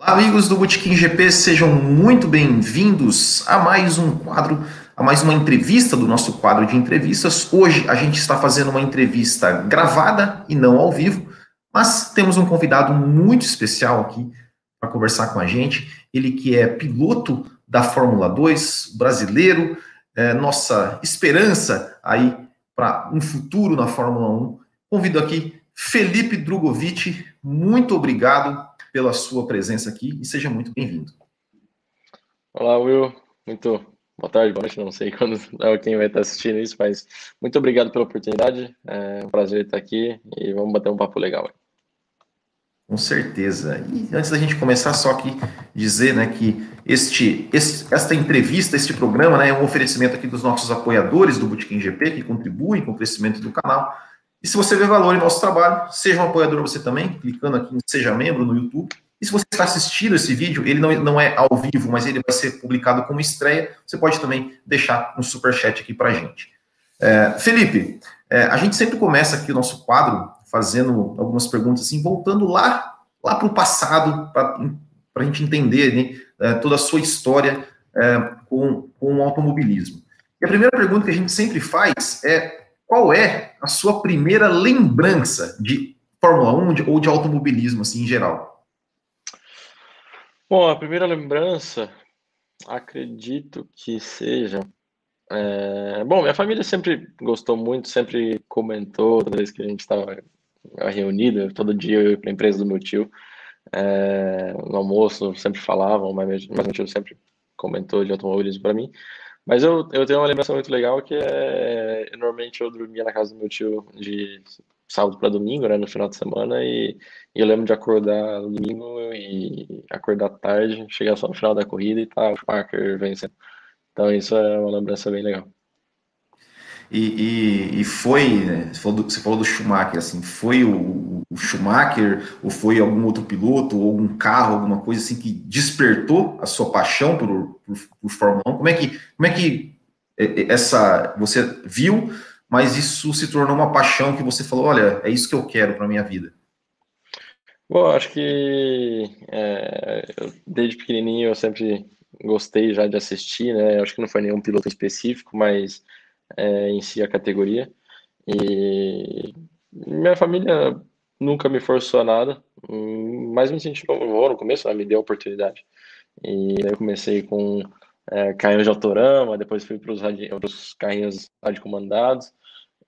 Olá, amigos do Botequim GP, sejam muito bem-vindos a mais um quadro, a mais uma entrevista do nosso quadro de entrevistas. Hoje a gente está fazendo uma entrevista gravada e não ao vivo, mas temos um convidado muito especial aqui para conversar com a gente. Ele que é piloto da Fórmula 2, brasileiro, é, nossa esperança aí para um futuro na Fórmula 1. Convido aqui Felipe Drogovic, muito obrigado pela sua presença aqui e seja muito bem-vindo. Olá, Will. Muito boa tarde, boa noite. Não sei quando é quem vai estar assistindo isso, mas muito obrigado pela oportunidade. É um prazer estar aqui e vamos bater um papo legal. Com certeza. E antes da gente começar, só aqui dizer né, que este, este, esta entrevista, este programa, né, é um oferecimento aqui dos nossos apoiadores do Bootkin GP, que contribuem com o crescimento do canal. E se você vê valor em nosso trabalho, seja um apoiador você também, clicando aqui em Seja Membro no YouTube. E se você está assistindo esse vídeo, ele não, não é ao vivo, mas ele vai ser publicado como estreia, você pode também deixar um super chat aqui para a gente. É, Felipe, é, a gente sempre começa aqui o nosso quadro fazendo algumas perguntas assim, voltando lá, lá para o passado, para a gente entender né, é, toda a sua história é, com, com o automobilismo. E a primeira pergunta que a gente sempre faz é qual é a sua primeira lembrança de Fórmula 1 de, ou de automobilismo, assim, em geral? Bom, a primeira lembrança, acredito que seja é, bom, minha família sempre gostou muito, sempre comentou toda vez que a gente estava reunido, todo dia eu ia para a empresa do meu tio, é, no almoço sempre falavam, mas, mas meu tio sempre comentou de automobilismo para mim. Mas eu, eu tenho uma lembrança muito legal que é, normalmente eu dormia na casa do meu tio de sábado para domingo, né, no final de semana, e, e, eu lembro de acordar domingo e acordar tarde, chegar só no final da corrida e tá o Schumacher vencendo. Então isso é uma lembrança bem legal. E, e, e foi, né, você, falou do, você falou do Schumacher, assim, foi o, o, Schumacher, ou foi algum outro piloto, ou algum carro, alguma coisa assim que despertou a sua paixão por, por, por Fórmula 1? Como é que, como é que é, é, essa, você viu, mas isso se tornou uma paixão que você falou, olha, é isso que eu quero para minha vida? Bom, acho que é, desde pequenininho eu sempre gostei já de assistir, né? Acho que não foi nenhum piloto específico, mas é, em si a categoria. E minha família nunca me forçou a nada, mas me incentivou no começo, né, me deu a oportunidade. E aí eu comecei com é, carrinhos de autorama, depois fui para os carrinhos radiocomandados,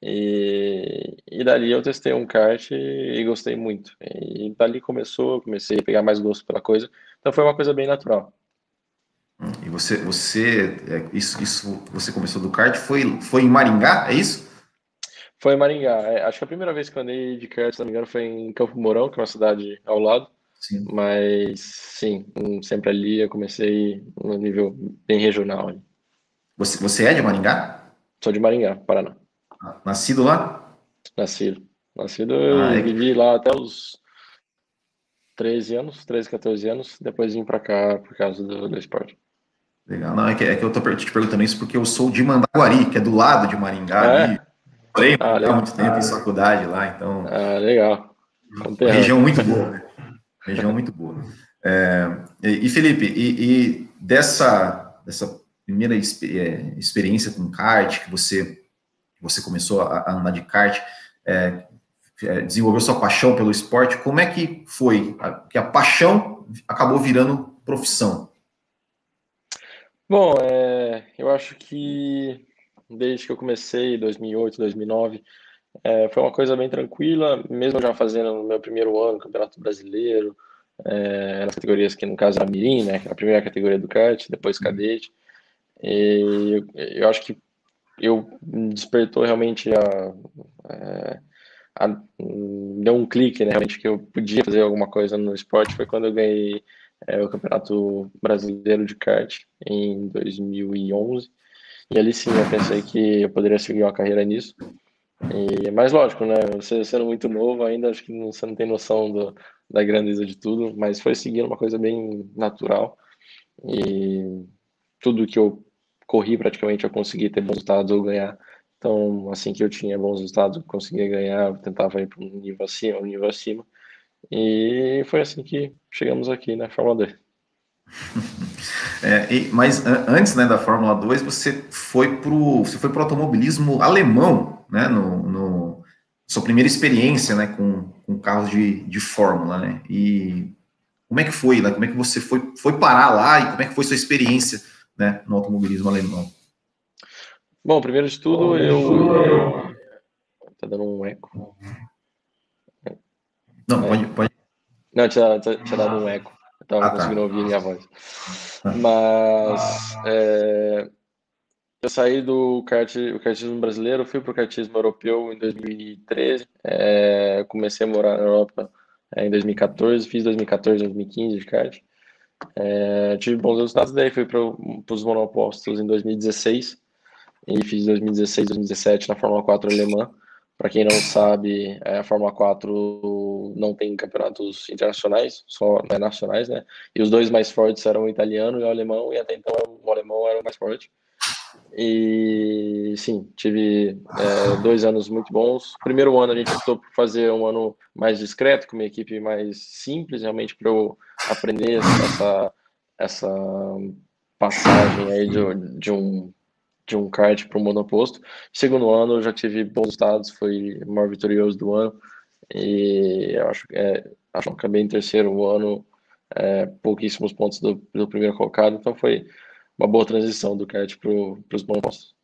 e, e dali eu testei um kart e, e gostei muito. E dali começou, eu comecei a pegar mais gosto pela coisa, então foi uma coisa bem natural. E você, você, é, isso, isso, você começou do kart, foi, foi em Maringá, é isso? Foi em Maringá. É, acho que a primeira vez que eu andei de kart, se não me engano, foi em Campo Mourão, que é uma cidade ao lado. Sim. Mas, sim, sempre ali eu comecei no nível bem regional. Ali. Você, você é de Maringá? Sou de Maringá, Paraná. Ah, nascido lá? Nascido. Nascido, ah, eu é... vivi lá até os 13 anos, 13, 14 anos, depois vim para cá por causa do, do esporte. Legal. Não, é que, é que eu tô te perguntando isso porque eu sou de Mandaguari, que é do lado de Maringá. É? Falei ah, há muito tempo ah, em faculdade lá, então. Ah, legal. região muito boa, né? Região muito boa. É, e, Felipe, e, e, dessa, dessa primeira é, experiência com kart, que você, você começou a, a andar de kart, é, é, desenvolveu sua paixão pelo esporte, como é que foi? Que a paixão acabou virando profissão? Bom, é, eu acho que desde que eu comecei, 2008, 2009, é, foi uma coisa bem tranquila, mesmo já fazendo no meu primeiro ano, Campeonato Brasileiro, é, nas categorias que no caso era Mirim, né, é a primeira categoria do kart, depois uhum. cadete, e eu, eu acho que eu despertou realmente a, a, a, deu um clique, né, realmente que eu podia fazer alguma coisa no esporte, foi quando eu ganhei é, o Campeonato Brasileiro de Kart em 2011. E ali sim eu pensei que eu poderia seguir uma carreira nisso. E, mas lógico, né? Você sendo muito novo ainda, acho que não, você não tem noção do, da grandeza de tudo, mas foi seguindo uma coisa bem natural. E tudo que eu corri praticamente eu consegui ter bons resultados ou ganhar. Então, assim que eu tinha bons resultados, eu conseguia ganhar, eu tentava ir para um nível acima, um nível acima. E foi assim que chegamos aqui na Fórmula 2. É, e, mas antes né, da Fórmula 2, você foi para o automobilismo alemão, né? No, no, sua primeira experiência né, com, com carros de, de Fórmula, né? E como é que foi, né? Como é que você foi, foi parar lá e como é que foi sua experiência né, no automobilismo alemão? Bom, primeiro de tudo, eu. Tá dando um eco. Não, é. pode, pode. Não, tinha, tinha, tinha dado um eco. Eu tava ah, tá. conseguindo ouvir minha voz. Ah. Mas é, eu saí do kart, o kartismo brasileiro, fui para o kartismo europeu em 2013. É, comecei a morar na Europa é, em 2014, fiz 2014, 2015 de kart. É, tive bons resultados, daí fui para os monopostos em 2016 e fiz 2016, 2017 na Fórmula 4 alemã. Para quem não sabe, é, a Fórmula 4 não tem campeonatos internacionais, só né, nacionais, né? E os dois mais fortes eram o italiano e o alemão, e até então o alemão era o mais forte. E sim, tive é, dois anos muito bons. Primeiro ano a gente optou por fazer um ano mais discreto, com uma equipe mais simples, realmente para eu aprender essa, essa passagem aí de, de um de um kart para um monoposto. Segundo ano, eu já tive bons resultados, foi o maior vitorioso do ano. E acho, é, acho que acabei em terceiro ano, é, pouquíssimos pontos do, do, primeiro colocado, então foi uma boa transição do kart para os monopostos.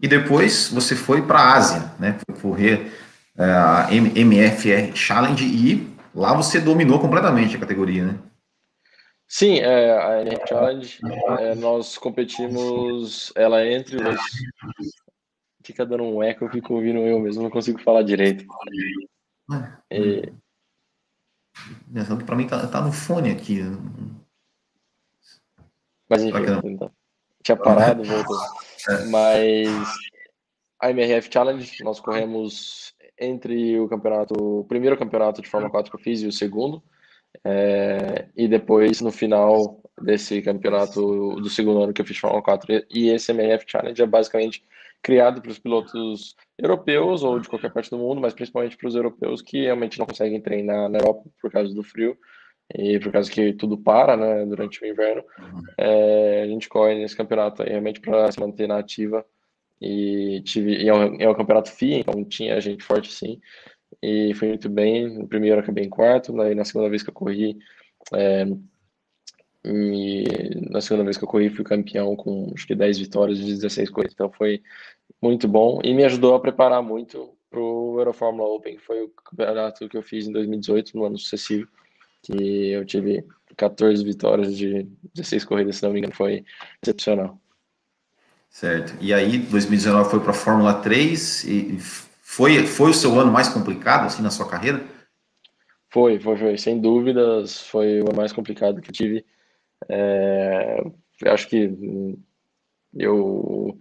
E depois você foi para a Ásia, né? Foi correr é, a MFR Challenge e lá você dominou completamente a categoria, né? Sim, é, a NR Challenge, é, nós competimos ela entre os. Fica dando um eco, eu fico ouvindo eu mesmo, não consigo falar direito. É. Para mim tá, tá, no fone aqui. Mas enfim, então, tinha parado, voltou. Mas a MRF Challenge, nós corremos entre o campeonato, o primeiro campeonato de Fórmula 4 que eu fiz e o segundo. É, e depois, no final desse campeonato do segundo ano que eu fiz Fórmula 4, e esse MRF Challenge é basicamente criado para os pilotos europeus ou de qualquer parte do mundo, mas principalmente para os europeus que realmente não conseguem treinar na Europa por causa do frio e por causa que tudo para né, durante o inverno. É, a gente corre nesse campeonato aí, realmente para se manter na ativa. E, tive, e é, um, é um campeonato FIA, então tinha gente forte sim e fui muito bem. No primeiro acabei em quarto, na, na segunda vez que eu corri, é, e na segunda vez que eu corri fui campeão com acho que 10 vitórias de 16 corridas, então foi muito bom e me ajudou a preparar muito para o Eurofórmula Open, que foi o campeonato que eu fiz em 2018, no ano sucessivo, que eu tive 14 vitórias de 16 corridas, se não me engano, foi excepcional. Certo. E aí, 2019 foi para a Fórmula 3 e foi, foi o seu ano mais complicado, assim, na sua carreira? Foi, foi, foi. Sem dúvidas, foi o mais complicado que eu tive. É, acho que eu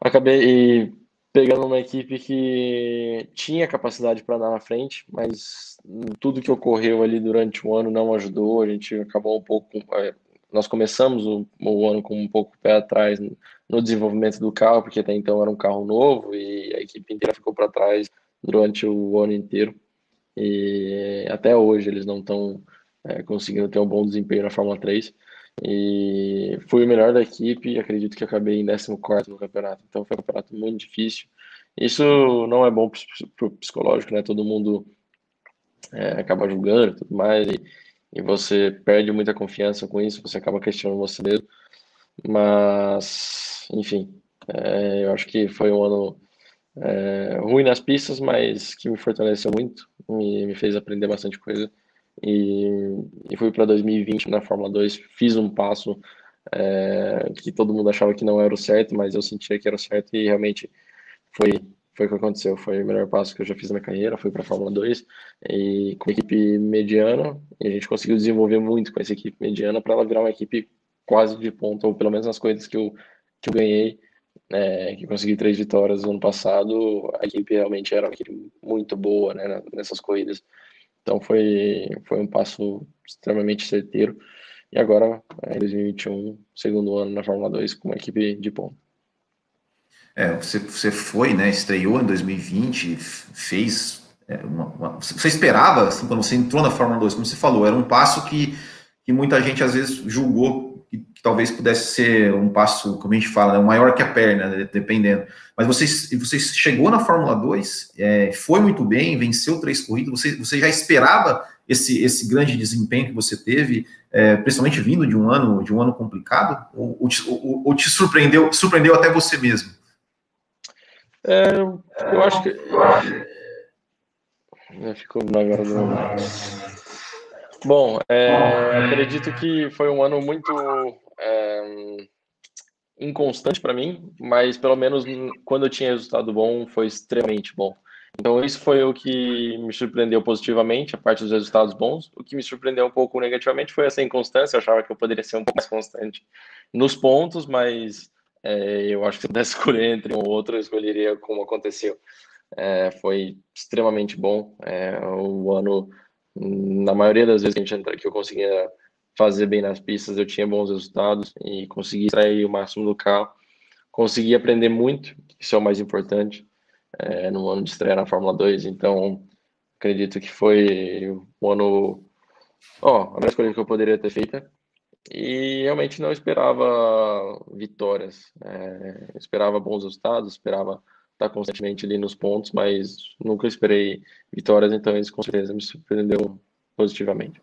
acabei pegando uma equipe que tinha capacidade para andar na frente, mas tudo que ocorreu ali durante o ano não ajudou. A gente acabou um pouco. É, nós começamos o, o ano com um pouco o pé atrás no desenvolvimento do carro, porque até então era um carro novo e a equipe inteira ficou para trás durante o ano inteiro. E até hoje eles não estão é, conseguindo ter um bom desempenho na Fórmula 3. E fui o melhor da equipe e acredito que acabei em 14 no campeonato. Então foi um campeonato muito difícil. Isso não é bom para o psicológico, né? Todo mundo é, acaba julgando e tudo mais. E, e você perde muita confiança com isso, você acaba questionando você mesmo. Mas enfim, é, eu acho que foi um ano é, ruim nas pistas, mas que me fortaleceu muito, me, me fez aprender bastante coisa. E, e fui para 2020 na Fórmula 2, fiz um passo é, que todo mundo achava que não era o certo, mas eu sentia que era o certo e realmente foi foi o que aconteceu, foi o melhor passo que eu já fiz na carreira, fui para a Fórmula 2 e com equipe mediana, e a gente conseguiu desenvolver muito com essa equipe mediana para ela virar uma equipe quase de ponta, ou pelo menos nas coisas que eu que eu ganhei, é, que consegui três vitórias no ano passado, a equipe realmente era uma equipe muito boa né, nessas corridas. Então foi, foi um passo extremamente certeiro. E agora, em 2021, segundo ano na Fórmula 2, com uma equipe de ponto. É, você, você foi, né, estreou em 2020, fez é, uma, uma, você esperava, assim, quando você entrou na Fórmula 2, como você falou, era um passo que, que muita gente às vezes julgou que, talvez pudesse ser um passo, como a gente fala, né, maior que a perna, né, dependendo. Mas você, você chegou na Fórmula 2, é, foi muito bem, venceu três corridas, você, você já esperava esse, esse grande desempenho que você teve, é, principalmente vindo de um ano de um ano complicado, ou, ou, ou, ou te surpreendeu, surpreendeu até você mesmo? É, eu acho que. Ficou agora no... Bom, é, acredito que foi um ano muito é, inconstante para mim, mas pelo menos quando eu tinha resultado bom, foi extremamente bom. Então, isso foi o que me surpreendeu positivamente, a parte dos resultados bons. O que me surpreendeu um pouco negativamente foi essa inconstância. Eu achava que eu poderia ser um pouco mais constante nos pontos, mas é, eu acho que se eu pudesse escolher entre um ou outro, eu escolheria como aconteceu. É, foi extremamente bom. É, o ano, na maioria das vezes que, a gente que eu conseguia fazer bem nas pistas, eu tinha bons resultados e consegui extrair o máximo do carro. Consegui aprender muito, isso é o mais importante é, no ano de estreia na Fórmula 2, então acredito que foi um ano, ó, a melhor escolha que eu poderia ter feito e realmente não esperava vitórias, é, esperava bons resultados, esperava estar constantemente ali nos pontos, mas nunca esperei vitórias, então isso com certeza me surpreendeu positivamente.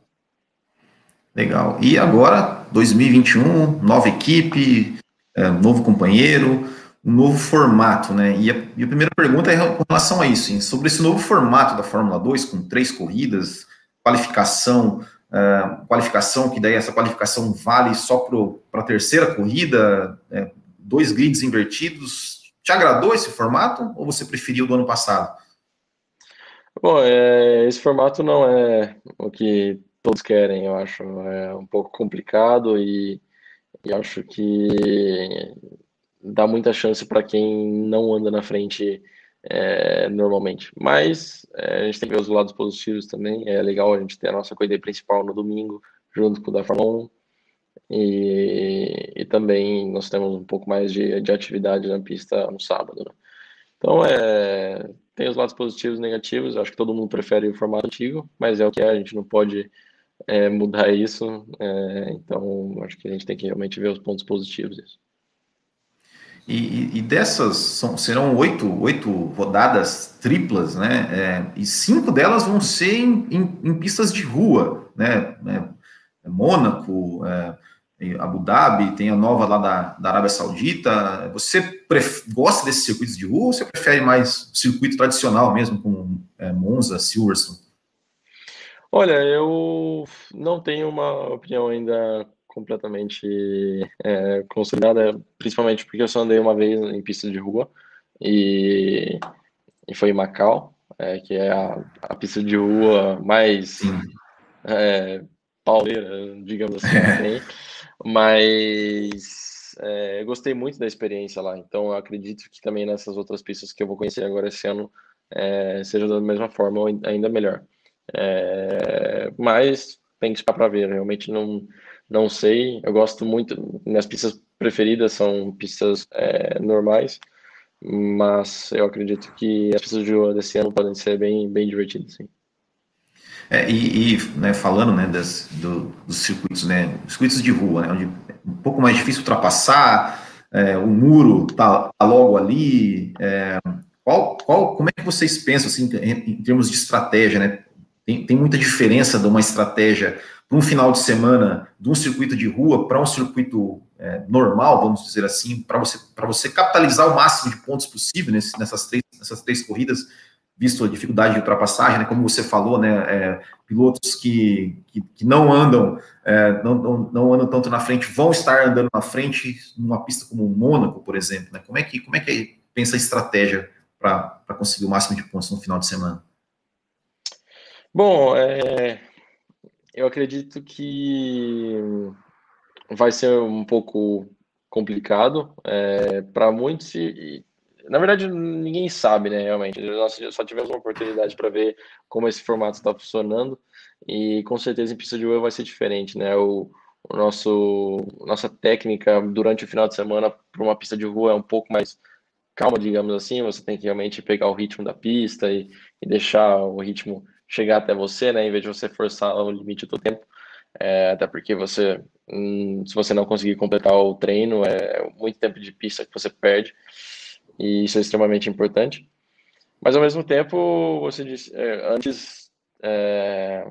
Legal. E agora, 2021, nova equipe, é, novo companheiro, um novo formato, né? E a, e a, primeira pergunta é com relação a isso, hein? sobre esse novo formato da Fórmula 2, com três corridas, qualificação, uh, qualificação, que daí essa qualificação vale só para a terceira corrida, é, dois grids invertidos. Te agradou esse formato ou você preferiu do ano passado? Bom, é, esse formato não é o que todos querem, eu acho. É um pouco complicado e, e acho que dá muita chance para quem não anda na frente é, normalmente. Mas é, a gente tem que ver os lados positivos também. É legal a gente ter a nossa corrida principal no domingo, junto com o da Fórmula 1. E, e também nós temos um pouco mais de, de atividade na pista no sábado. Né? Então, é, tem os lados positivos e negativos. Acho que todo mundo prefere o formato antigo, mas é o que é, a gente não pode é, mudar isso. É, então, acho que a gente tem que realmente ver os pontos positivos disso. E, e, dessas são, serão oito, oito rodadas triplas, né? É, e cinco delas vão ser em, em, em pistas de rua, né? É, Mônaco, é, Abu Dhabi, tem a nova lá da, da Arábia Saudita. Você pref, gosta desses circuitos de rua ou você prefere mais circuito tradicional mesmo, com é, Monza, Silverstone? Olha, eu não tenho uma opinião ainda completamente é, consolidada, principalmente porque eu só andei uma vez em pista de rua e, e foi em Macau, é, que é a, a, pista de rua mais é, pauleira, digamos assim, é. mas é, eu gostei muito da experiência lá, então eu acredito que também nessas outras pistas que eu vou conhecer agora esse ano é, seja da mesma forma ou ainda melhor. É, mas tem que esperar para ver, realmente não não sei. Eu gosto muito. Minhas pistas preferidas são pistas é, normais, mas eu acredito que as pistas de rua desse ano podem ser bem, bem divertidas, sim. É, e, e né, falando né, das, do, dos circuitos, né, circuitos de rua, né, onde é um pouco mais difícil ultrapassar, é, o muro tá, tá logo ali. É, qual, qual, como é que vocês pensam assim, em, em termos de estratégia, né? Tem, tem muita diferença de uma estratégia para um final de semana de um circuito de rua para um circuito é, normal, vamos dizer assim, para você, você capitalizar o máximo de pontos possível nesse, nessas, três, nessas três corridas, visto a dificuldade de ultrapassagem, né, como você falou, né, é, pilotos que, que, que, não andam é, não, não, não, andam tanto na frente vão estar andando na frente numa pista como o Mônaco, por exemplo. Né, como é que como é que pensa a estratégia para conseguir o máximo de pontos no final de semana? Bom, é, eu acredito que vai ser um pouco complicado é, para muitos. E, na verdade, ninguém sabe, né? Realmente, nós só tivemos uma oportunidade para ver como esse formato está funcionando e com certeza em pista de rua vai ser diferente, né? O, o nosso nossa técnica durante o final de semana para uma pista de rua é um pouco mais calma, digamos assim. Você tem que realmente pegar o ritmo da pista e e deixar o ritmo chegar até você, né, em vez de você forçar o limite do tempo, é, até porque você, hum, se você não conseguir completar o treino, é muito tempo de pista que você perde, e isso é extremamente importante. Mas ao mesmo tempo, você disse, é, antes é,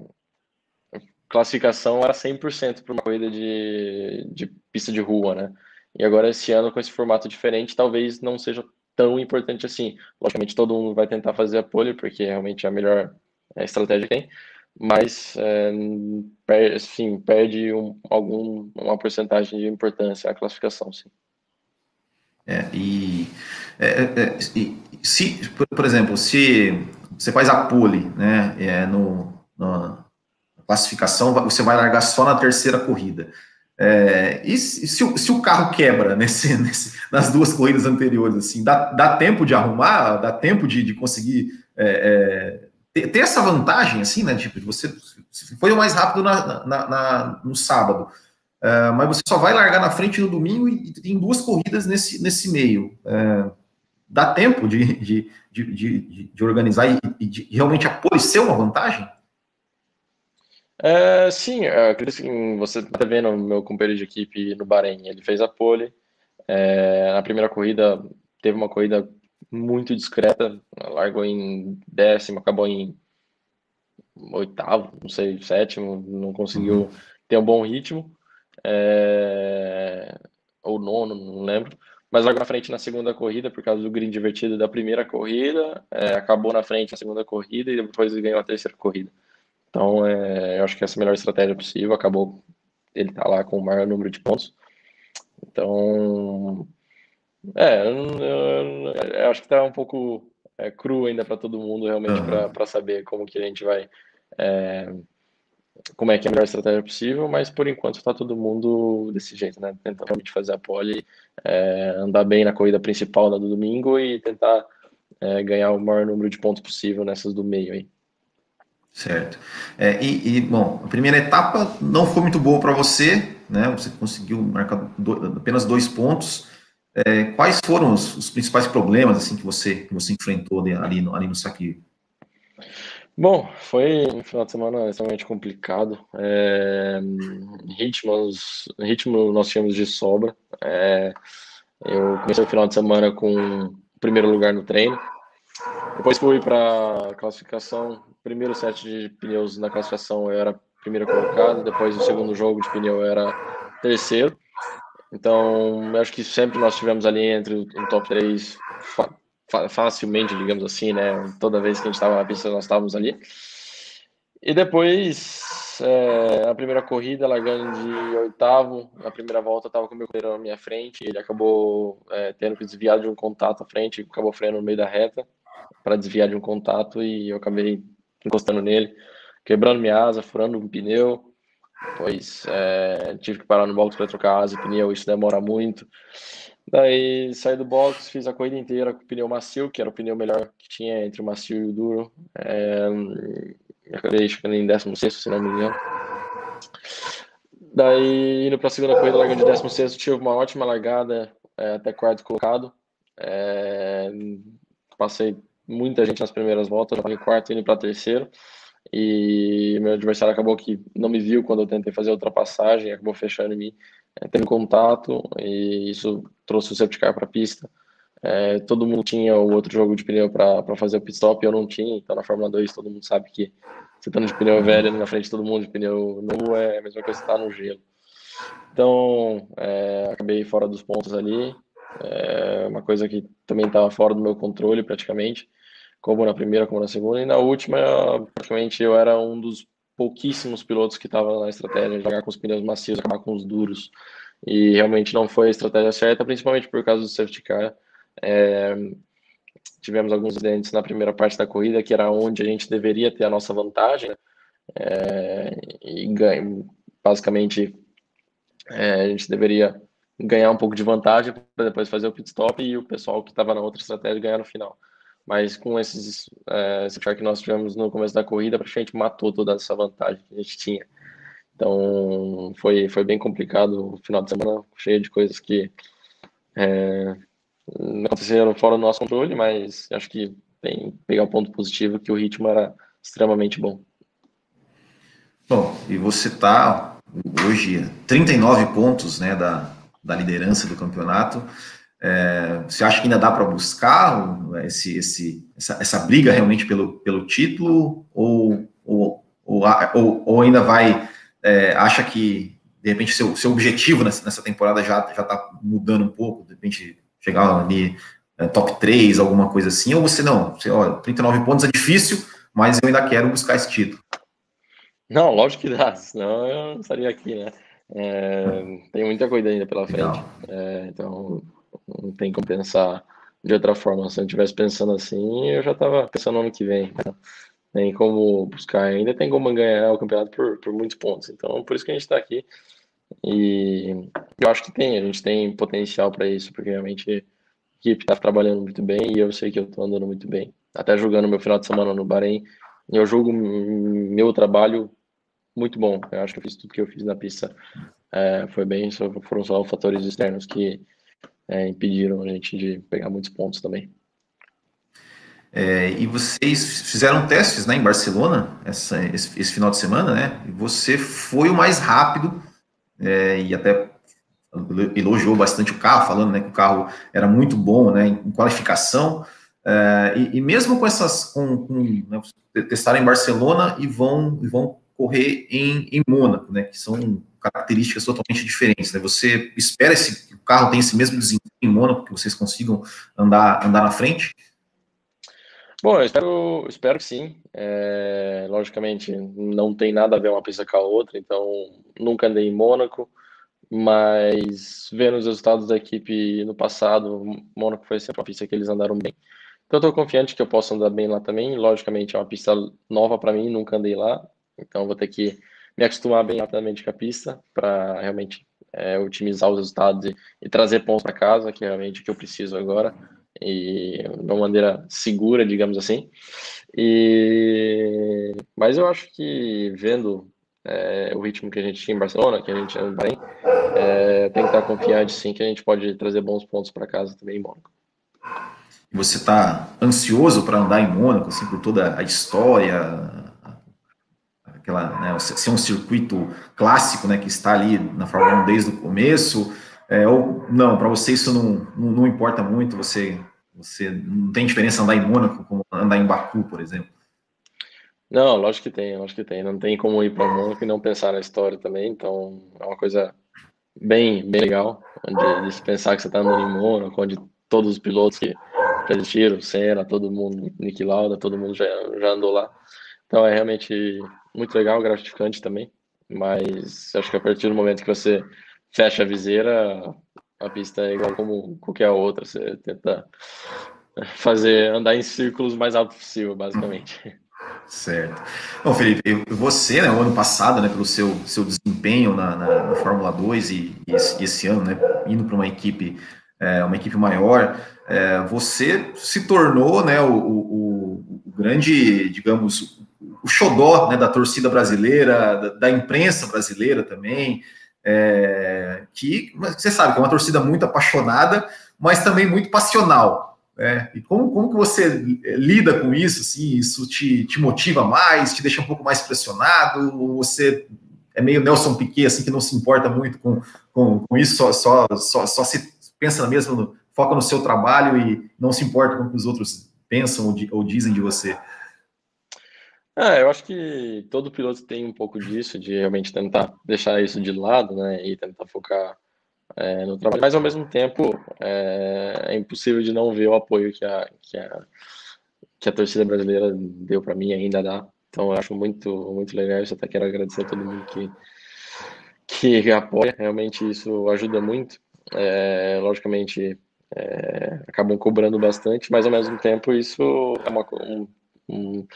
classificação era 100% para uma corrida de, de pista de rua, né? E agora esse ano com esse formato diferente, talvez não seja tão importante assim. Logicamente todo mundo vai tentar fazer a pole, porque realmente é a melhor é, estratégia que tem, mas é, per, sim, perde um, algum, uma porcentagem de importância a classificação, sim. É, e, é, é, e se, por, exemplo, se você faz a pole, né, é, no, no classificação, você vai largar só na terceira corrida. É, e se, se, o carro quebra nesse, nesse, nas duas corridas anteriores, assim, dá, dá tempo de arrumar, dá tempo de, de conseguir é, é, ter, ter, essa vantagem, assim, né? Tipo, você foi o mais rápido na, na, na no sábado, é, mas você só vai largar na frente no domingo e tem duas corridas nesse, nesse meio. É, dá tempo de, de, de, de, organizar e, de realmente a ser uma vantagem? É, sim, acredito que você está vendo o meu companheiro de equipe no Bahrein. Ele fez a pole. É, na primeira corrida, teve uma corrida muito discreta. Largou em décimo, acabou em oitavo, não sei, sétimo. Não conseguiu uhum. ter um bom ritmo. É, ou nono, não lembro. Mas largou na frente na segunda corrida por causa do green divertido da primeira corrida. É, acabou na frente na segunda corrida e depois ganhou a terceira corrida. Então, é, eu acho que essa é a melhor estratégia possível. Acabou ele tá lá com o maior número de pontos. Então, é, eu, eu, eu acho que tá um pouco é, cru ainda para todo mundo realmente uhum. para saber como que a gente vai é, como é que é a melhor estratégia possível, mas por enquanto está todo mundo desse jeito, né? Tentando realmente fazer a pole, é, andar bem na corrida principal do domingo e tentar é, ganhar o maior número de pontos possível nessas do meio aí. Certo. É, e, e, bom, a primeira etapa não foi muito boa para você, né? Você conseguiu marcar do, apenas dois pontos. É, quais foram os, os, principais problemas assim que você que você enfrentou ali no, ali no Saquio? Bom, foi um final de semana extremamente complicado. É, ritmos, ritmo nós tínhamos de sobra. É, eu comecei o final de semana com primeiro lugar no treino. Depois fui para classificação. Primeiro set de pneus na classificação eu era primeiro colocado. Depois o segundo jogo de pneu eu era terceiro. Então, acho que sempre nós tivemos ali entre o top 3 fa facilmente, digamos assim, né? Toda vez que a gente estava na pista, nós estávamos ali. E depois, é, a primeira corrida, largando de oitavo, na primeira volta, estava com o meu companheiro na minha frente. Ele acabou é, tendo que desviar de um contato à frente, acabou freando no meio da reta para desviar de um contato e eu acabei encostando nele, quebrando minha asa, furando um pneu. Pois é, tive que parar no box para trocar asa e pneu, isso demora muito. Daí saí do box, fiz a corrida inteira com o pneu macio, que era o pneu melhor que tinha entre o macio e o duro. É, acabei chegando em 16, se não me engano. Daí, indo para a segunda corrida, largando de 16, tive uma ótima largada é, até quarto colocado. É, passei muita gente nas primeiras voltas, eu em quarto indo para terceiro. E meu adversário acabou que não me viu quando eu tentei fazer a ultrapassagem, acabou fechando em mim, é, tendo contato, e isso trouxe o safety car para a pista. É, todo mundo tinha o outro jogo de pneu para fazer o pit stop, eu não tinha, então na Fórmula 2 todo mundo sabe que você estando de pneu velho na frente de todo mundo de pneu novo é a mesma coisa que estar tá no gelo. Então, é, acabei fora dos pontos ali, é uma coisa que também estava fora do meu controle praticamente como na primeira, como na segunda, e na última, praticamente eu era um dos pouquíssimos pilotos que estava na estratégia de jogar com os pneus macios, acabar com os duros, e realmente não foi a estratégia certa, principalmente por causa do safety car. É, tivemos alguns acidentes na primeira parte da corrida, que era onde a gente deveria ter a nossa vantagem, né? é, e ganha, basicamente é, a gente deveria ganhar um pouco de vantagem para depois fazer o pit stop e o pessoal que estava na outra estratégia ganhar no final mas com esses é, esse que nós tivemos no começo da corrida, praticamente matou toda essa vantagem que a gente tinha. Então foi, foi bem complicado o final de semana, cheio de coisas que é, aconteceram fora do nosso controle, mas acho que tem pegar o ponto positivo que o ritmo era extremamente bom. Bom, e você está hoje 39 pontos né, da, da liderança do campeonato. É, você acha que ainda dá para buscar esse, esse, essa, essa, briga realmente pelo, pelo título? Ou, ou, ou, ou ainda vai, é, acha que de repente seu, seu objetivo nessa, nessa temporada já está mudando um pouco, de repente chegar ali é, top 3, alguma coisa assim, ou você não, você, ó, 39 pontos é difícil, mas eu ainda quero buscar esse título. Não, lógico que dá, senão eu não estaria aqui, né? É, tem muita coisa ainda pela frente, é, então não tem como pensar de outra forma. Se eu estivesse pensando assim, eu já estava pensando no ano que vem. Né? Tem como buscar ainda, tem como ganhar o campeonato por, por muitos pontos. Então, por isso que a gente está aqui. E eu acho que tem, a gente tem potencial para isso, porque realmente a equipe está trabalhando muito bem e eu sei que eu estou andando muito bem. Até jogando meu final de semana no Bahrein, eu jogo meu trabalho muito bom. Eu acho que eu fiz tudo que eu fiz na pista. É, foi bem, só, foram só fatores externos que é, impediram a gente de pegar muitos pontos também. É, e vocês fizeram testes né, em Barcelona essa, esse, esse, final de semana, né? E você foi o mais rápido é, e até elogiou bastante o carro, falando né, que o carro era muito bom né, em qualificação. É, e, e, mesmo com essas, com, com né, testaram em Barcelona e vão, vão correr em, em Mônaco, né, que são características totalmente diferentes. Né? Você espera esse, que o carro tenha esse mesmo desempenho em Mônaco, que vocês consigam andar, andar na frente? Bom, eu espero, espero que sim. É, logicamente, não tem nada a ver uma pista com a outra, então nunca andei em Mônaco, mas vendo os resultados da equipe no passado, Mônaco foi sempre uma pista que eles andaram bem. Então, estou confiante que eu posso andar bem lá também. Logicamente, é uma pista nova para mim, nunca andei lá, então vou ter que me acostumar bem rapidamente com a pista para realmente é, otimizar os resultados e, e trazer pontos para casa, que é realmente o que eu preciso agora, e de uma maneira segura, digamos assim. E mas eu acho que vendo é, o ritmo que a gente tinha em Barcelona, que a gente no Bahrein, é, tem que estar confiante sim que a gente pode trazer bons pontos para casa também em Mônaco. Você está ansioso para andar em Mônaco, assim, por toda a história, aquela, né, ser um circuito clássico, né, que está ali na Fórmula 1 desde o começo, é, ou não, para você isso não, não, não, importa muito, você, você não tem diferença andar em Mônaco como andar em Baku, por exemplo? Não, lógico que tem, lógico que tem, não tem como ir para Mônaco e não pensar na história também, então é uma coisa bem, bem legal, onde, de pensar que você está andando em Mônaco, onde todos os pilotos que já existiram, Senna, todo mundo, Nick Lauda, todo mundo já, já andou lá, então é realmente muito legal, gratificante também. Mas acho que a partir do momento que você fecha a viseira, a pista é igual como qualquer outra. Você tenta fazer andar em círculos mais alto possível, basicamente. Certo. Bom, Felipe, você, né, o ano passado, né, pelo seu, seu desempenho na, na, na Fórmula 2 e, e, esse, esse, ano, né, indo para uma equipe, é, uma equipe maior, é, você se tornou, né, o, o, o grande, digamos, o xodó né, da torcida brasileira, da, da imprensa brasileira também, é, que você sabe que é uma torcida muito apaixonada, mas também muito passional. Né? E como, como que você lida com isso? Assim, isso te, te motiva mais, te deixa um pouco mais pressionado? Ou você é meio Nelson Piquet, assim, que não se importa muito com, com, com isso, só, só, só, só se pensa mesmo, no, foca no seu trabalho e não se importa com o que os outros pensam ou, ou dizem de você? Ah, eu acho que todo piloto tem um pouco disso, de realmente tentar deixar isso de lado, né, e tentar focar é, no trabalho. Mas ao mesmo tempo, é, é, impossível de não ver o apoio que a, que a, que a torcida brasileira deu para mim, ainda dá. Então eu acho muito, muito legal isso. Até quero agradecer a todo mundo que, que apoia. Realmente isso ajuda muito. É, logicamente, é, acabam cobrando bastante, mas ao mesmo tempo isso é uma, um, um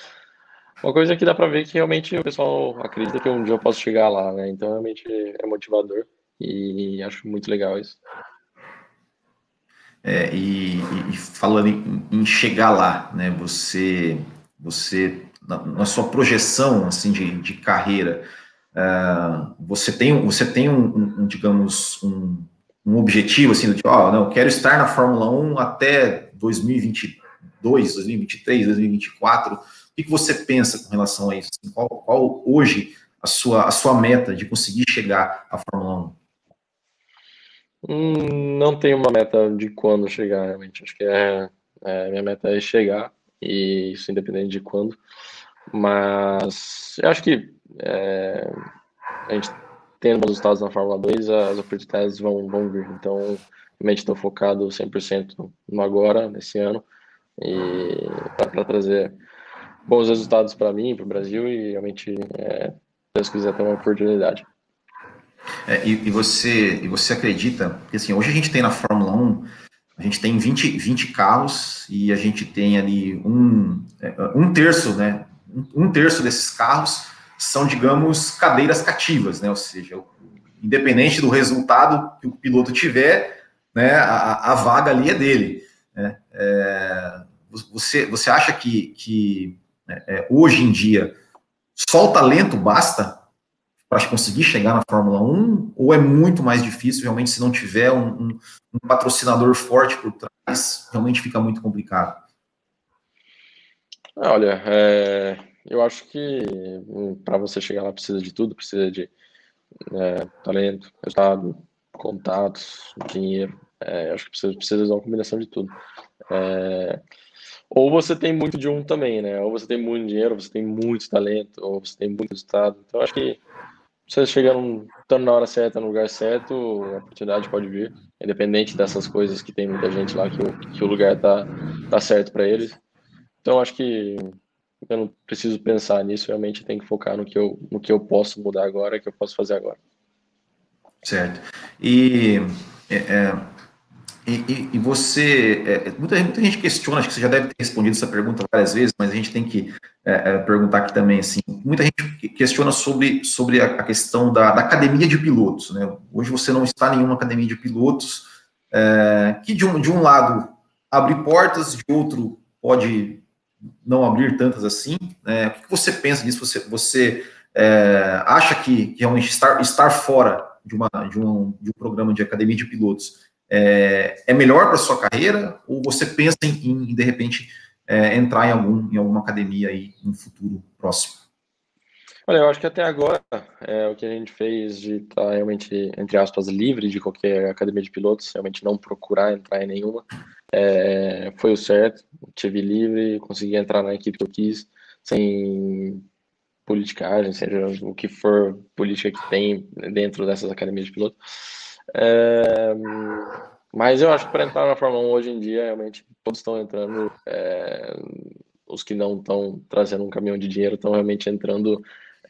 uma coisa que dá para ver que realmente o pessoal acredita que um dia eu posso chegar lá, né? Então realmente é motivador e acho muito legal isso. É, e, e, falando em, em, chegar lá, né? Você, você na, na sua projeção assim de, de carreira, uh, você tem, você tem um, um digamos um, um, objetivo assim do tipo, oh, não, quero estar na Fórmula 1 até 2020 2022, 2023, 2024? Que, que você pensa com relação a isso? Assim, qual, qual hoje a sua, a sua meta de conseguir chegar à Fórmula 1? Hum, não tenho uma meta de quando chegar, realmente. Acho que é, é, minha meta é chegar, e isso independente de quando. Mas eu acho que é, a gente tendo bons resultados na Fórmula 2, as oportunidades vão, vão vir. Então, realmente estou focado 100% no agora, nesse ano, e para trazer bons resultados para mim, para o Brasil, e realmente, é, Deus quiser, ter uma oportunidade. É, e, e, você, e você acredita, que assim, hoje a gente tem na Fórmula 1, a gente tem 20, 20 carros e a gente tem ali um, é, um terço, né? Um terço desses carros são, digamos, cadeiras cativas, né? Ou seja, independente do resultado que o piloto tiver, né, a, a vaga ali é dele. Né? É, você, você acha que, que é, hoje em dia só o talento basta para conseguir chegar na Fórmula 1? Ou é muito mais difícil, realmente, se não tiver um, um, um patrocinador forte por trás, realmente fica muito complicado? Olha, é, eu acho que hum, para você chegar lá precisa de tudo, precisa de é, talento, resultado, contatos, dinheiro. É, acho que precisa, precisa de uma combinação de tudo. É, ou você tem muito de um também, né? Ou você tem muito dinheiro, ou você tem muito talento, ou você tem muito resultado. Então acho que você chegando estando na hora certa, no lugar certo, a oportunidade pode vir, independente dessas coisas que tem muita gente lá que o, que o lugar tá, tá certo para eles. Então acho que eu não preciso pensar nisso, realmente tem que focar no que eu, no que eu posso mudar agora, que eu posso fazer agora. Certo. E, é, é e, e, você, é, muita, muita gente questiona, acho que você já deve ter respondido essa pergunta várias vezes, mas a gente tem que é, é perguntar aqui também, assim, muita gente questiona sobre, sobre a, a questão da, da, academia de pilotos, né? Hoje você não está em nenhuma academia de pilotos, é, que de um, de um lado abre portas, de outro pode não abrir tantas assim. Né? O que você pensa disso? Você, você é, acha que, que, realmente estar, estar fora de, uma, de, um, de um programa de academia de pilotos é, é melhor para sua carreira? Ou você pensa em, em de repente, é, entrar em, algum, em alguma academia aí no futuro próximo? Olha, eu acho que até agora é, o que a gente fez de estar tá realmente, entre aspas, livre de qualquer academia de pilotos, realmente não procurar entrar em nenhuma, é, foi o certo. Tive livre, consegui entrar na equipe que eu quis, sem politicagem, seja o que for política que tem dentro dessas academias de pilotos. É, mas eu acho que para entrar na Fórmula 1 hoje em dia, realmente, todos estão entrando. É, os que não estão trazendo um caminhão de dinheiro estão realmente entrando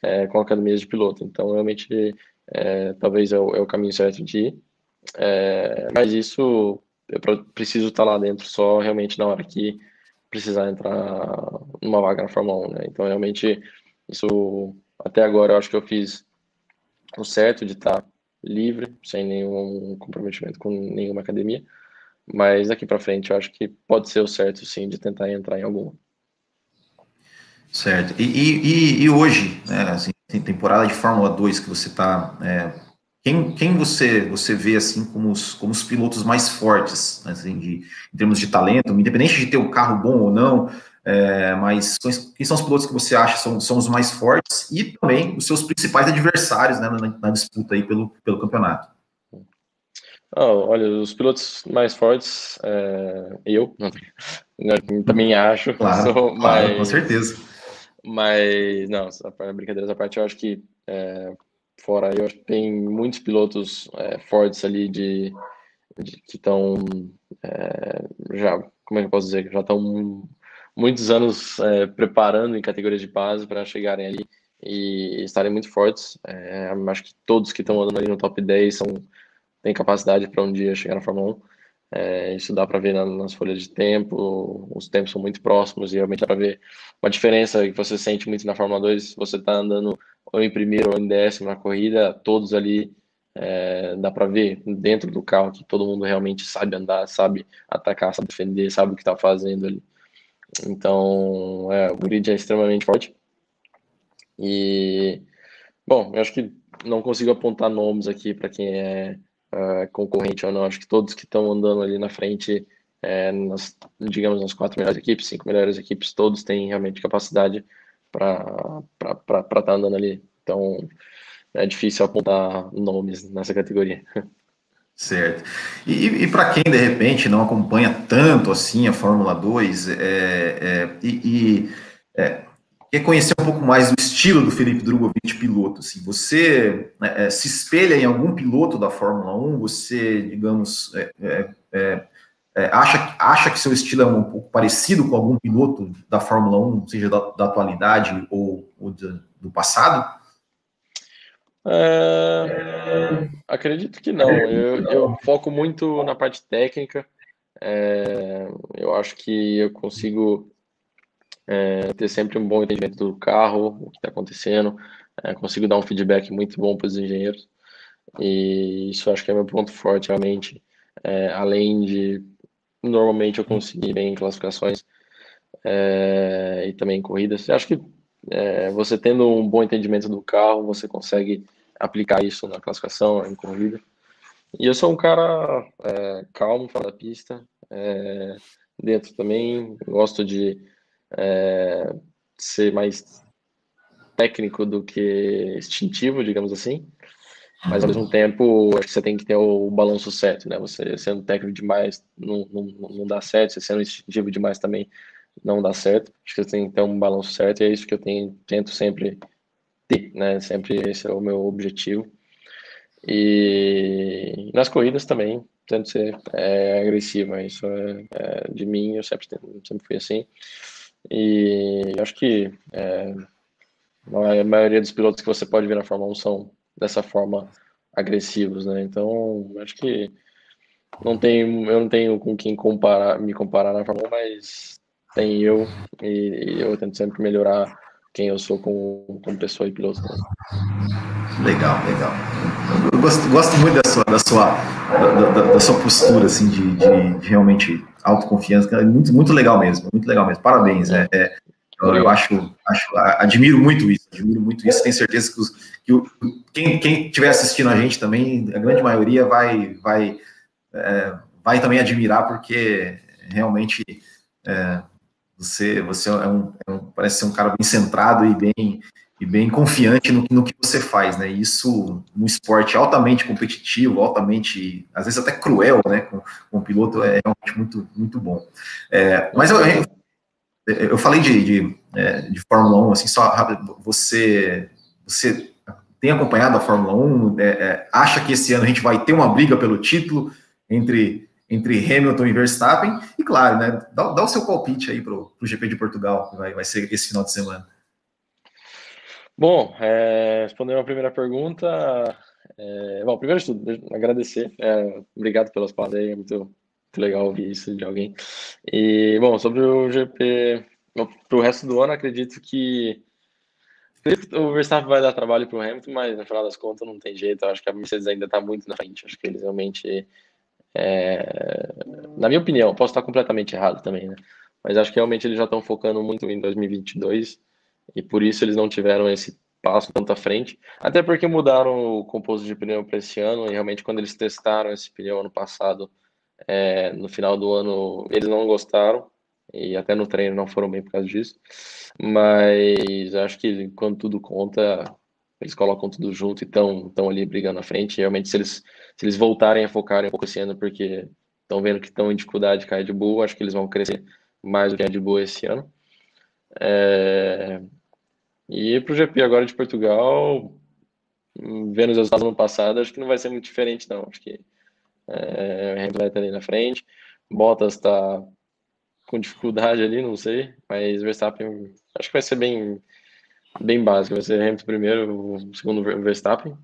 é, com academias de piloto. Então, realmente, é, talvez é o, é o, caminho certo de ir. É, mas isso, eu preciso estar lá dentro só realmente na hora que precisar entrar numa vaga na Fórmula 1, né? Então, realmente, isso, até agora, eu acho que eu fiz o certo de estar livre, sem nenhum comprometimento com nenhuma academia. Mas daqui para frente, eu acho que pode ser o certo, sim, de tentar entrar em alguma. Certo. E, e, e hoje, né, assim, tem temporada de Fórmula 2 que você está. É, quem, quem você, você vê assim como os, como os pilotos mais fortes, né, assim, de, em termos de talento, independente de ter um carro bom ou não, é, mas quem são os pilotos que você acha são, são os mais fortes e também os seus principais adversários né, na, na, disputa aí pelo, pelo campeonato? Oh, olha, os pilotos mais fortes, é, eu, também acho, claro, sou, claro, mas, com certeza mas, não, brincadeiras à parte, eu acho que é, fora eu acho que tem muitos pilotos é, fortes ali de, de que estão é, já, como é que eu posso dizer, já estão muitos anos é, preparando em categorias de base para chegarem ali e estarem muito fortes. É, acho que todos que estão andando ali no top 10 são, têm capacidade para um dia chegar na Fórmula 1. É, isso dá para ver na, nas folhas de tempo, os tempos são muito próximos e realmente dá para ver uma diferença que você sente muito na Fórmula 2. Você está andando ou em primeiro ou em décimo na corrida, todos ali é, dá para ver dentro do carro que todo mundo realmente sabe andar, sabe atacar, sabe defender, sabe o que está fazendo ali. Então, é, o grid é extremamente forte. E, bom, eu acho que não consigo apontar nomes aqui para quem é uh, concorrente ou não. Acho que todos que estão andando ali na frente é, nas, digamos, nas quatro melhores equipes, cinco melhores equipes, todos têm realmente capacidade para estar tá andando ali. Então, é difícil apontar nomes nessa categoria. Certo. E, e para quem de repente não acompanha tanto assim a Fórmula 2 é, é, e, e é, quer conhecer um pouco mais do estilo do Felipe Drogovic piloto, assim, você né, é, se espelha em algum piloto da Fórmula 1? Você, digamos, é, é, acha, acha que seu estilo é um pouco parecido com algum piloto da Fórmula 1, seja da, da atualidade ou, ou do, do passado? É, acredito que não. Eu, eu, foco muito na parte técnica. É, eu acho que eu consigo é, ter sempre um bom entendimento do carro, o que está acontecendo. É, consigo dar um feedback muito bom para os engenheiros. E isso acho que é meu ponto forte, realmente. É, além de, normalmente, eu conseguir bem em classificações é, e também em corridas. Eu acho que você tendo um bom entendimento do carro, você consegue aplicar isso na classificação, em corrida. E eu sou um cara é, calmo fora da pista, é, dentro também, gosto de é, ser mais técnico do que instintivo, digamos assim. Mas ao mesmo tempo, acho que você tem que ter o, balanço certo, né? Você sendo técnico demais não, não, não dá certo, você sendo instintivo demais também não dá certo. Acho que você tem que ter um balanço certo e é isso que eu tenho, tento sempre né? Sempre esse é o meu objetivo. E nas corridas também, tento ser é, agressiva, isso é, é, de mim, eu sempre, sempre fui assim. E acho que é, a maioria dos pilotos que você pode ver na Fórmula 1 são dessa forma agressivos, né? Então, acho que não tenho, eu não tenho com quem comparar, me comparar na Fórmula 1, mas tem eu e, e eu tento sempre melhorar quem eu sou como, como pessoa e piloto. Legal, legal. Eu gosto, gosto muito da sua, da sua, da, da, da sua postura, assim, de, de, de, realmente autoconfiança. É muito, muito legal mesmo, muito legal mesmo. Parabéns, é, é eu, eu, acho, acho, admiro muito isso, admiro muito isso. Tenho certeza que, os, que o, quem, quem estiver assistindo a gente também, a grande maioria vai, vai, é, vai também admirar, porque realmente é, você, você é um, é um, parece ser um cara bem centrado e bem, e bem confiante no, no que você faz, né? Isso, um esporte altamente competitivo, altamente, às vezes até cruel, né? Com, com o piloto é realmente muito, muito bom. É, mas eu, eu falei de, de, é, de Fórmula 1, assim, só rápido, você, você tem acompanhado a Fórmula 1? É, é, acha que esse ano a gente vai ter uma briga pelo título entre entre Hamilton e Verstappen. E claro, né, dá, dá o seu palpite aí para o GP de Portugal, que vai, vai ser esse final de semana. Bom, é, respondendo a primeira pergunta, é, bom, primeiro de tudo, agradecer, é, obrigado pelas palavras aí, é muito, muito, legal ouvir isso de alguém. E, bom, sobre o GP, para o resto do ano, acredito que o Verstappen vai dar trabalho para o Hamilton, mas no final das contas não tem jeito, eu acho que a Mercedes ainda está muito na frente, acho que eles realmente é, na minha opinião, posso estar completamente errado também, né? Mas acho que realmente eles já estão focando muito em 2022 e por isso eles não tiveram esse passo tanto à frente. Até porque mudaram o composto de pneu para esse ano e realmente quando eles testaram esse pneu ano passado, é, no final do ano, eles não gostaram e até no treino não foram bem por causa disso. Mas acho que quando tudo conta, eles colocam tudo junto e estão ali brigando na frente. Realmente, se eles se eles voltarem a focar um pouco esse ano, porque estão vendo que estão em dificuldade com a Red Bull, acho que eles vão crescer mais do que a Red Bull esse ano. É... E para o GP agora de Portugal, vendo os resultados no passado, acho que não vai ser muito diferente, não. Acho que é, o Hamilton está ali na frente, Bottas está com dificuldade ali, não sei, mas Verstappen acho que vai ser bem, bem básico. Vai ser Hamilton primeiro, o segundo Verstappen,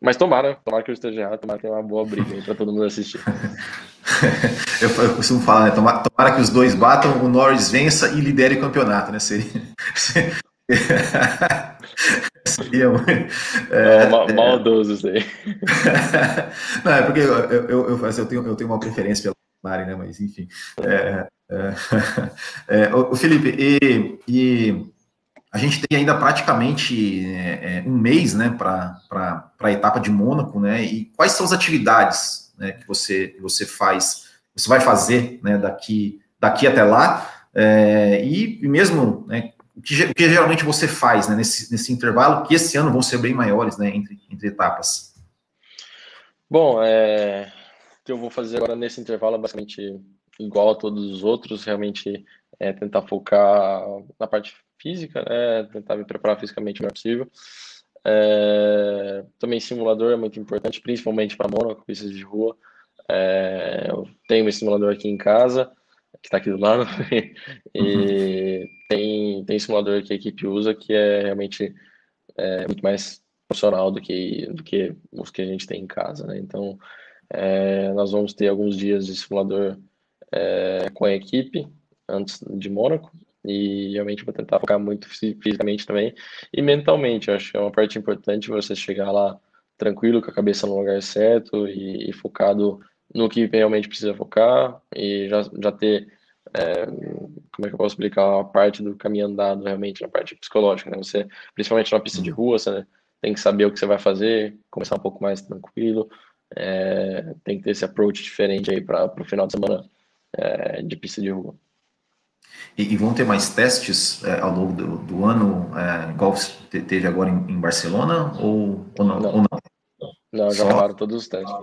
mas tomara, tomara que eu esteja errado, tomara que tenha uma boa briga para todo mundo assistir. eu, eu, costumo falar, né? Tomara, tomara, que os dois batam, o Norris vença e lidere o campeonato, né? Seria. Seria é, é, maldoso isso aí. Não, é porque eu, eu, eu, eu, tenho, eu tenho uma preferência pela Mari, né? Mas enfim. É, é, é, o Felipe, e, e a gente tem ainda praticamente é, é um mês né, para a etapa de Mônaco, né? E quais são as atividades né, que, você, que você faz você vai fazer né, daqui, daqui até lá, é, e, e, mesmo né, o, que, o, que, geralmente você faz né, nesse, nesse intervalo, que esse ano vão ser bem maiores né, entre, entre etapas. Bom, é, o que eu vou fazer agora nesse intervalo é basicamente igual a todos os outros, realmente é tentar focar na parte física, né, tentar me preparar fisicamente o melhor possível. É, também simulador é muito importante, principalmente para Mônaco, pistas de rua. É, eu tenho esse simulador aqui em casa, que está aqui do lado, e uhum. tem, tem simulador que a equipe usa que é realmente é, muito mais profissional do que, do que os que a gente tem em casa, né? Então, é, nós vamos ter alguns dias de simulador é, com a equipe antes de Mônaco, e realmente vou tentar focar muito fisicamente também e mentalmente. Eu acho que é uma parte importante você chegar lá tranquilo, com a cabeça no lugar certo e, e focado no que realmente precisa focar e já, já ter, é, como é que eu posso explicar, a parte do caminho andado realmente, na parte psicológica, né? Você, principalmente na pista de rua, você né, tem que saber o que você vai fazer, começar um pouco mais tranquilo, é, tem que ter esse approach diferente aí para o final de semana é, de pista de rua. E, e, vão ter mais testes é, ao longo do, do ano, é, igual teve agora em, em Barcelona, ou, ou não? Não, ou não? não já Só... acabaram todos os testes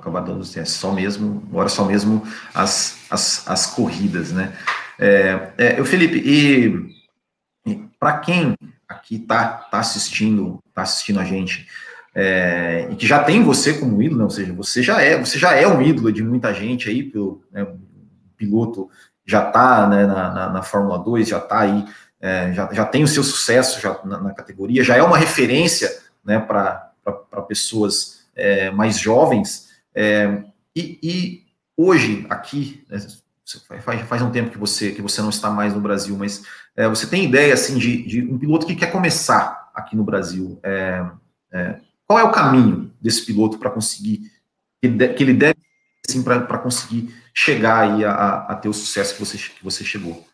acabar dando certo. Só mesmo, agora só mesmo as, as, as corridas, né? É, é, Felipe, e, e para quem aqui tá, tá assistindo, tá assistindo a gente, é, e que já tem você como ídolo, né? ou seja, você já é, você já é um ídolo de muita gente aí, pelo né, piloto já tá né, na, na, na, Fórmula 2, já tá aí, é, já, já tem o seu sucesso já na, na categoria, já é uma referência né, para pessoas é, mais jovens. É, e, e, hoje, aqui, né, faz, faz um tempo que você, que você não está mais no Brasil, mas é, você tem ideia assim, de, de, um piloto que quer começar aqui no Brasil? É, é qual é o caminho desse piloto para conseguir, que, que, ele deve, assim, para conseguir chegar aí a, a, ter o sucesso que você, que você chegou?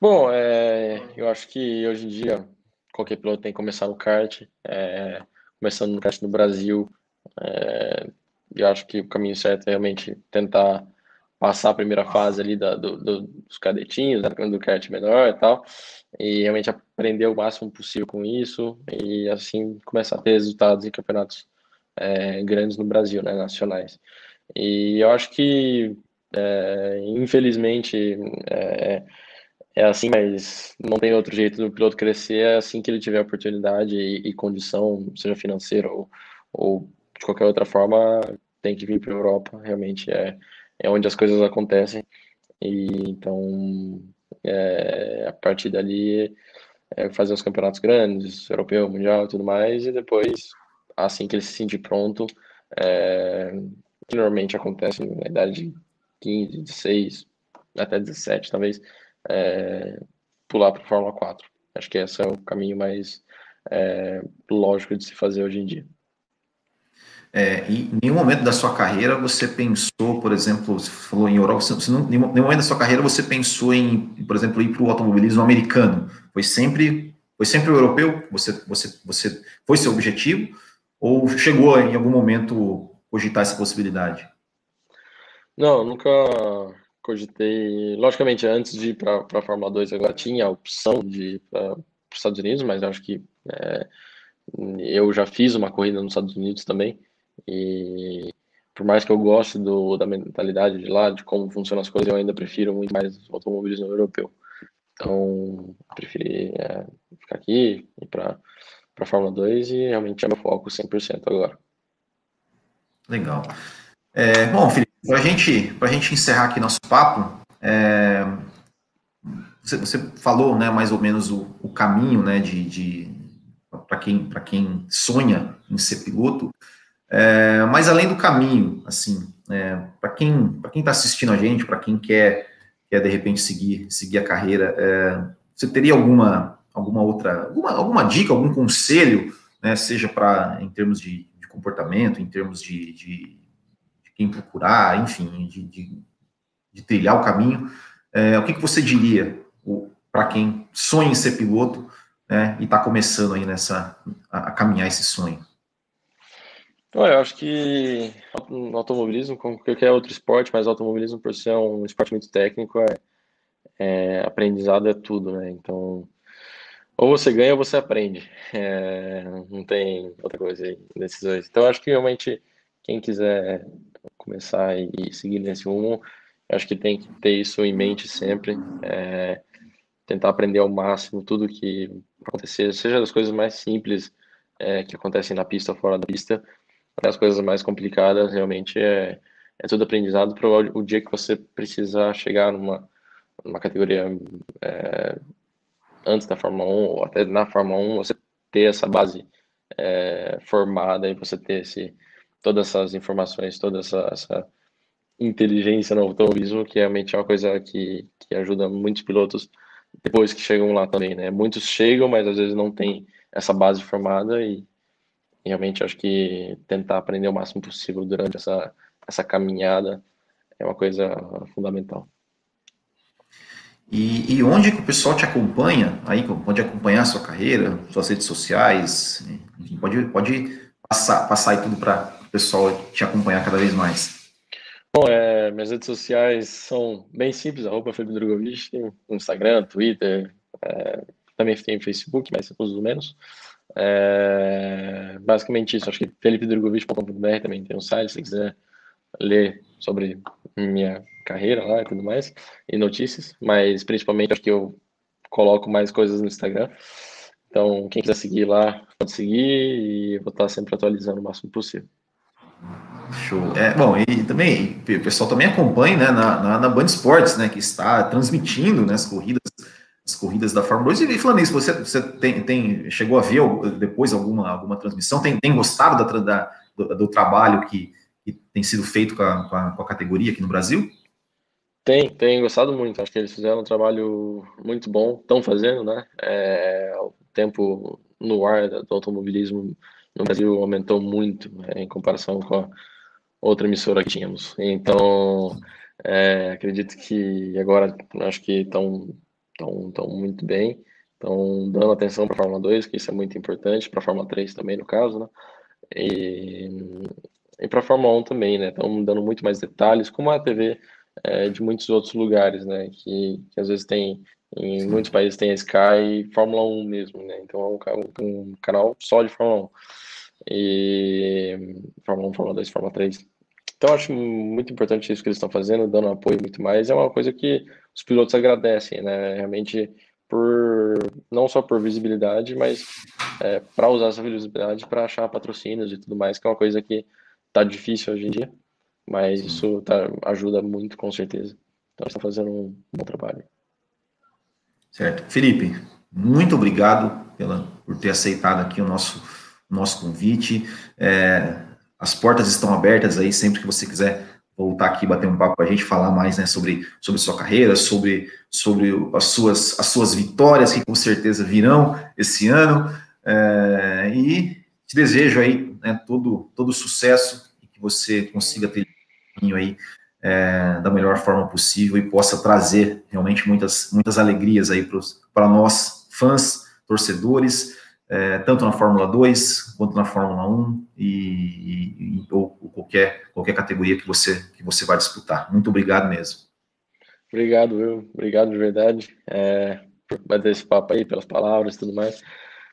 Bom, é, eu acho que hoje em dia qualquer piloto tem que começar no kart, é, começando no kart no Brasil, é, eu acho que o caminho certo é realmente tentar passar a primeira fase ali da, do, do, dos cadetinhos, né, do kart menor e tal, e realmente aprender o máximo possível com isso, e assim começar a ter resultados em campeonatos é, grandes no Brasil, né, nacionais. E eu acho que, é, infelizmente, é, é assim, mas não tem outro jeito do piloto crescer assim que ele tiver oportunidade e, e condição, seja financeira ou, ou de qualquer outra forma, tem que vir para a Europa, realmente é, é onde as coisas acontecem. E então, é, a partir dali, é fazer os campeonatos grandes, europeu, mundial e tudo mais, e depois, assim que ele se sentir pronto, é, que normalmente acontece na idade de 15, 16, até 17, talvez, é, pular para a Fórmula 4. Acho que esse é o caminho mais é, lógico de se fazer hoje em dia. É, e em nenhum momento da sua carreira você pensou, por exemplo, você falou em Europa, você não, em nenhum momento da sua carreira você pensou em, por exemplo, ir para o automobilismo americano? Foi sempre, foi sempre o europeu? Você, você, você foi seu objetivo? Ou chegou em algum momento cogitar essa possibilidade? Não, nunca cogitei. Logicamente, antes de ir para a Fórmula 2, agora tinha a opção de ir para os Estados Unidos, mas acho que é, eu já fiz uma corrida nos Estados Unidos também. E por mais que eu goste do, da mentalidade de lá, de como funcionam as coisas, eu ainda prefiro muito mais automobilismo europeu. Então, preferi é, ficar aqui, ir para a Fórmula 2 e realmente é meu foco 100% agora. Legal. É, bom, Felipe, para gente, a gente encerrar aqui nosso papo, é, você, você, falou né, mais ou menos o, o caminho né, de, de para quem, quem sonha em ser piloto. É, mas além do caminho, assim, é, para quem para quem está assistindo a gente, para quem quer quer de repente seguir seguir a carreira, é, você teria alguma alguma outra alguma, alguma dica, algum conselho, né, seja para em termos de, de, comportamento, em termos de, de, de quem procurar, enfim, de, de, de trilhar o caminho, é, o que, que você diria para quem sonha em ser piloto né, e está começando aí nessa a, a caminhar esse sonho? Olha, eu acho que no automobilismo, como qualquer outro esporte, mas automobilismo, por ser um esporte muito técnico, é, é aprendizado é tudo, né? Então, ou você ganha ou você aprende. É, não tem outra coisa aí nesses dois. Então, acho que realmente quem quiser começar e seguir nesse rumo, acho que tem que ter isso em mente sempre. É, tentar aprender ao máximo tudo que acontecer, seja das coisas mais simples é, que acontecem na pista ou fora da pista, até as coisas mais complicadas, realmente é, é tudo aprendizado para o dia que você precisar chegar numa, numa categoria é, antes da Fórmula 1 ou até na Fórmula 1, você ter essa base é, formada e você ter esse, todas essas informações, toda essa, essa inteligência no automobilismo, que realmente é uma coisa que, que ajuda muitos pilotos depois que chegam lá também, né? Muitos chegam, mas às vezes não tem essa base formada e, realmente acho que tentar aprender o máximo possível durante essa, essa caminhada é uma coisa fundamental. E, e, onde que o pessoal te acompanha? Aí pode acompanhar a sua carreira, suas redes sociais, enfim, pode, pode passar, passar aí tudo para o pessoal te acompanhar cada vez mais. Bom, é, minhas redes sociais são bem simples, arroba Felipe Drogovic, tem Instagram, Twitter, é, também tem Facebook, mas uso menos. É, basicamente isso, acho que felipedrogovic.com.br também tem um site, se quiser ler sobre minha carreira lá e tudo mais, e notícias, mas principalmente acho que eu coloco mais coisas no Instagram. Então, quem quiser seguir lá, pode seguir e vou estar sempre atualizando o máximo possível. Show. É, bom, e também, o pessoal também acompanha né, na, na, na Band Esportes, né, que está transmitindo né, as corridas as corridas da Fórmula 2. E falando isso, você, você tem, tem, chegou a ver depois alguma, alguma transmissão? Tem, tem gostado da, da do, do, trabalho que, que, tem sido feito com a, com a, com a categoria aqui no Brasil? Tem, tem gostado muito. Acho que eles fizeram um trabalho muito bom, estão fazendo, né? É, o tempo no ar do automobilismo no Brasil aumentou muito né, em comparação com a outra emissora que tínhamos. Então, é, acredito que agora acho que estão tão, tão muito bem, estão dando atenção para a Fórmula 2, que isso é muito importante, para a Fórmula 3 também, no caso, né? E, e para a Fórmula 1 também, né? Estão dando muito mais detalhes, como a TV é, de muitos outros lugares, né? Que, que às vezes tem, em muitos países tem a Sky Fórmula 1 mesmo, né? Então é um, um canal só de Fórmula 1. E Fórmula 1, Fórmula 2, Fórmula 3. Então acho muito importante isso que eles estão fazendo, dando apoio muito mais. É uma coisa que os pilotos agradecem, né? Realmente por não só por visibilidade, mas é, para usar essa visibilidade para achar patrocínios e tudo mais, que é uma coisa que tá difícil hoje em dia mas Sim. isso tá, ajuda muito, com certeza. Então, está fazendo um bom trabalho. Certo. Felipe, muito obrigado pela, por ter aceitado aqui o nosso, nosso convite. É, as portas estão abertas aí, sempre que você quiser voltar aqui bater um papo com a gente, falar mais né, sobre, sobre sua carreira, sobre, sobre as, suas, as suas vitórias, que com certeza virão esse ano. É, e te desejo aí né, todo, todo sucesso e que você consiga ter aí é, da melhor forma possível e possa trazer realmente muitas, muitas alegrias aí para nós, fãs, torcedores, é, tanto na Fórmula 2 quanto na Fórmula 1 e, e, ou qualquer, qualquer categoria que você, que você vai disputar. Muito obrigado mesmo. Obrigado, eu. Obrigado de verdade é, por bater esse papo aí, pelas palavras e tudo mais.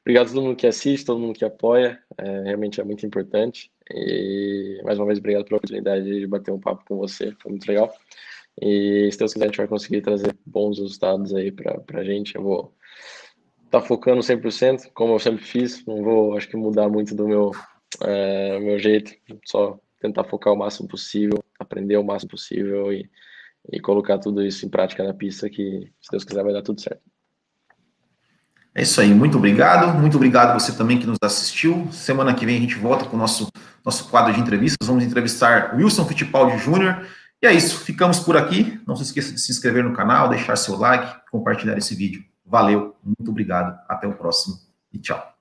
Obrigado a todo mundo que assiste, todo mundo que apoia, é, realmente é muito importante. E mais uma vez, obrigado pela oportunidade de bater um papo com você, foi muito legal. E se Deus quiser, a gente vai conseguir trazer bons resultados aí para a gente. Eu vou estar tá focando 100%, como eu sempre fiz, não vou, acho que, mudar muito do meu, é, meu jeito, só tentar focar o máximo possível, aprender o máximo possível e, e colocar tudo isso em prática na pista, que se Deus quiser vai dar tudo certo. É isso aí, muito obrigado. Muito obrigado você também que nos assistiu. Semana que vem a gente volta com o nosso, nosso quadro de entrevistas. Vamos entrevistar Wilson Fittipaldi Jr. E é isso, ficamos por aqui. Não se esqueça de se inscrever no canal, deixar seu like, compartilhar esse vídeo. Valeu, muito obrigado. Até o próximo e tchau.